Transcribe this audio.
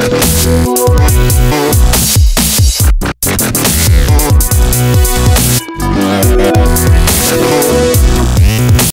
Oh, oh,